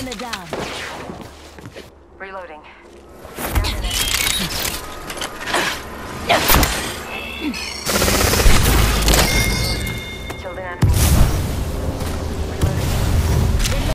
Stamina down. Reloading.